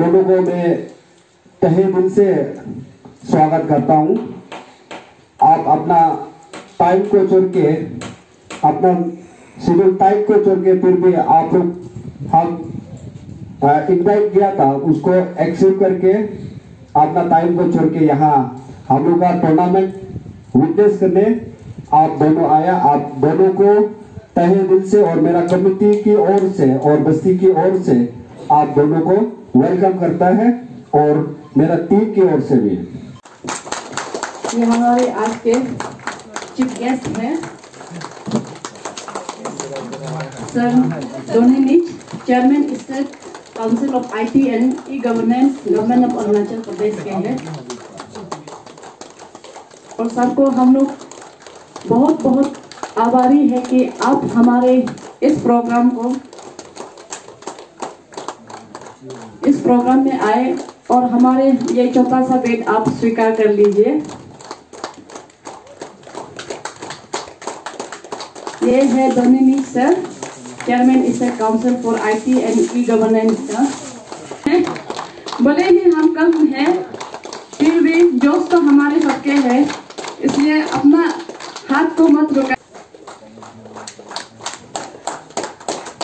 दोनों को मैं तहे दिल से स्वागत करता हूँ। आप अपना टाइम को छोड़ के, अपना शेड्यूल टाइम को छोड़ के फिर भी आप लोग हम इनवाइट किया था, उसको एक्सेप्ट करके अपना टाइम को छोड़ के यहाँ हम लोग का टूर्नामेंट विटनेस करने आप दोनों आया। आप दोनों को तहे दिल से और मेरा कमिटी की ओर से और बस्ती की ओर से आप दोनों को वेलकम करता है और मेरा टीम की ओर से भी। ये हमारे आज के चीफ गेस्ट हैं। Sir Dominic chairman state council of IT and e governance government of Arunachal Pradesh के हैं। और सर को हम लोग बहुत बहुत आभारी है कि आप हमारे इस प्रोग्राम को इस प्रोग्राम में आए और हमारे ये छोटा सा बेट आप स्वीकार कर लीजिए। ये है Dominic sir. Chairman state council for IT and e governance का भले ही हम कम हैं, फिर भी जोश तो हमारे सबके है इसलिए अपना हाथ को मत रुका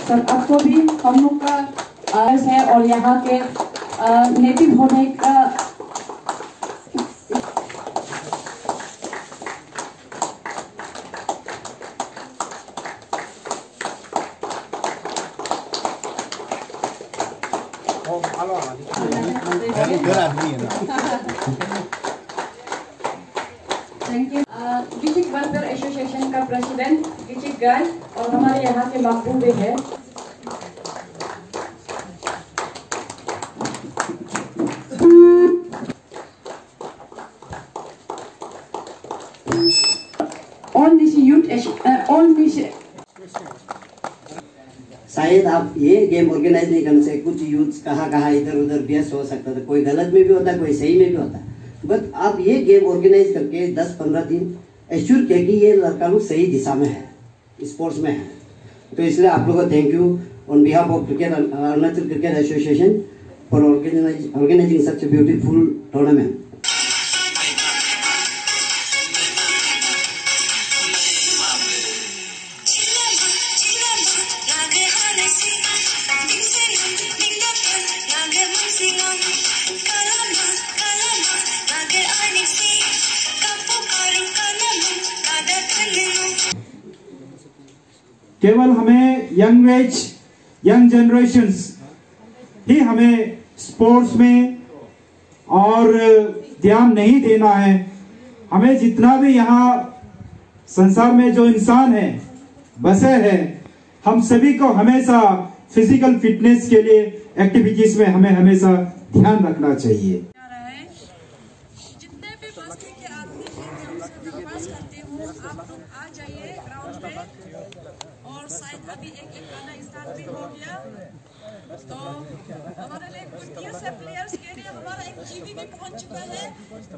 सर आपको भी हम लोग का आयस है और यहाँ के नेटिव होने का थैंक यू वेलफेयर एसोसिएशन का प्रेसिडेंट डिस्ट्रिक्ट गाय, और हमारे यहाँ के महबूब है। शायद आप ये गेम ऑर्गेनाइज नहीं करने से कुछ यूथ कहाँ कहाँ इधर उधर व्यस्त हो सकता था। कोई गलत में भी होता है कोई सही में भी होता। बट आप ये गेम ऑर्गेनाइज करके 10-15 दिन एश्योर किया कि ये लड़का लोग सही दिशा में है स्पोर्ट्स में है। तो इसलिए आप लोगों को thank you on behalf of cricket Arunachal cricket association for organising such beautiful tournament केवल हमें यंग एज यंग जनरेशंस ही हमें स्पोर्ट्स में और ध्यान नहीं देना है। हमें जितना भी यहाँ संसार में जो इंसान है, बसे हैं, हम सभी को हमेशा फ़िज़िकल फिटनेस के लिए एक्टिविटीज़ में हमें हमेशा ध्यान रखना चाहिए। जा रहा है। जितने भी बस्ती के आदमी करती हूँ आप लोग आ जाइए ग्राउंड पे। और शायद अभी एक एक गाना स्टार्ट भी हो गया। तो हमारे लिए से प्लेयर्स के लिए हमारा एक जीवी भी पहुँच चुका है।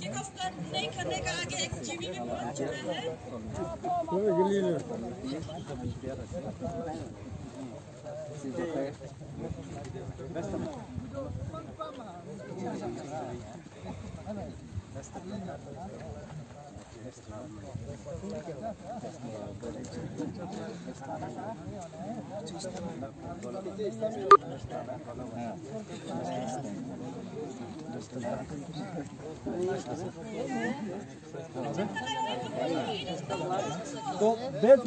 किक ऑफ़ का नहीं करने का आगे एक जीवी भी पहुँच चुका है। तो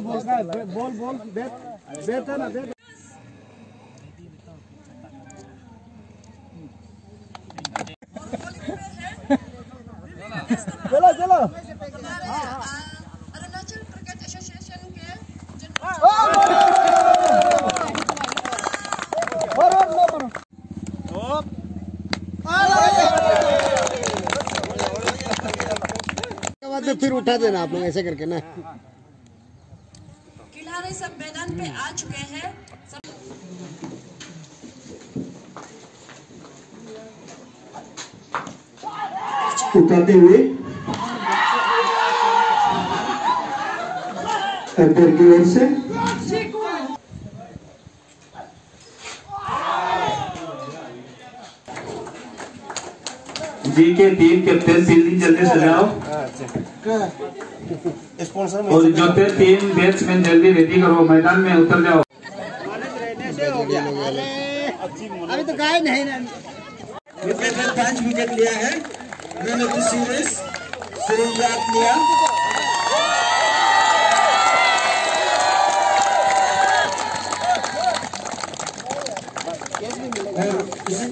बोल रहा है बोल बोल बेट बेट है ना बेट। चलो। चलो अरुणाचल क्रिकेट एसोसिएशन के बाद फिर उठा देना आप लोग ऐसे करके ना। खिलाड़ी सब मैदान पे आ चुके हैं। सब उठाते हुए से। जी के तीन कैप्टन फील्डिंग जल्दी से जाओ। और जो थे तीन बैट्समैन जल्दी रेडी करो मैदान में उतर जाओ। अभी तो गाय नहीं ना पाँच विकेट लिया है। मैन ऑफ़ द सीरीज़ लिया